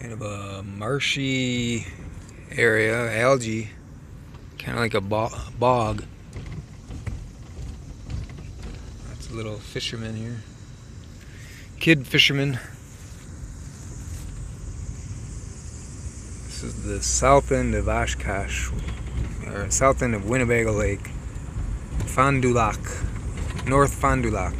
Kind of a marshy area, algae, kind of like a bog. That's a little fisherman here. Kid fisherman. This is the south end of Oshkosh, or south end of Winnebago Lake. Fond du Lac, North Fond du Lac.